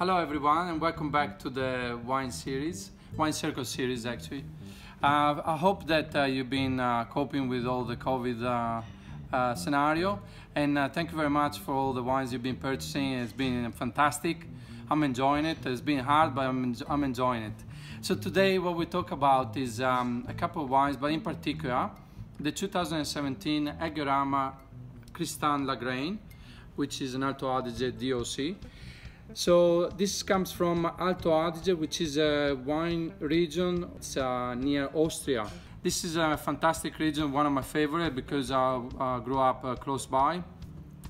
Hello everyone and welcome back to the wine series, wine circle series actually. Uh, I hope that uh, you've been uh, coping with all the COVID uh, uh, scenario and uh, thank you very much for all the wines you've been purchasing. It's been fantastic. I'm enjoying it. It's been hard but I'm, I'm enjoying it. So today what we talk about is um, a couple of wines but in particular the 2017 Egorama Kristan Lagrein which is an Alto Adige DOC. So this comes from Alto Adige, which is a wine region it's, uh, near Austria. This is a fantastic region, one of my favorite because I uh, grew up uh, close by.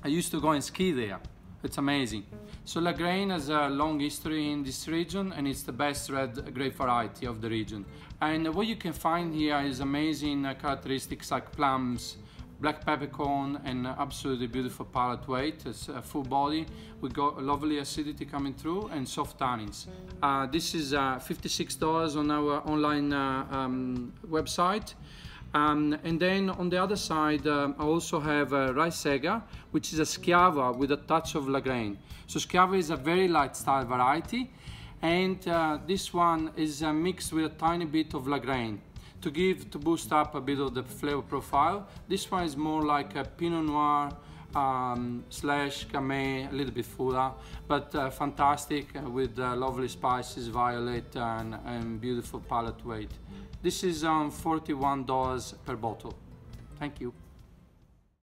I used to go and ski there. It's amazing. So La Lagrein has a long history in this region and it's the best red grape variety of the region. And what you can find here is amazing uh, characteristics like plums, black peppercorn and absolutely beautiful palate weight. It's a full body. We got lovely acidity coming through and soft tannins. Uh, this is uh, $56 on our online uh, um, website. Um, and then on the other side, um, I also have a Reisegger, which is a Schiava with a touch of Lagrein. So Schiava is a very light style variety. And uh, this one is uh, mixed with a tiny bit of Lagrein to give to boost up a bit of the flavor profile. This one is more like a Pinot Noir um, slash Gamay, a little bit fuller, but uh, fantastic uh, with uh, lovely spices, violet and, and, beautiful palate weight. This is um, $41 per bottle. Thank you.